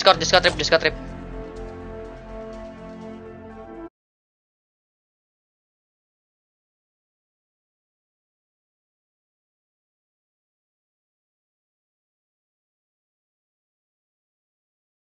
Discord, Discord trip, Discord trip.